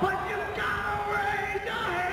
But you gotta raise your hand.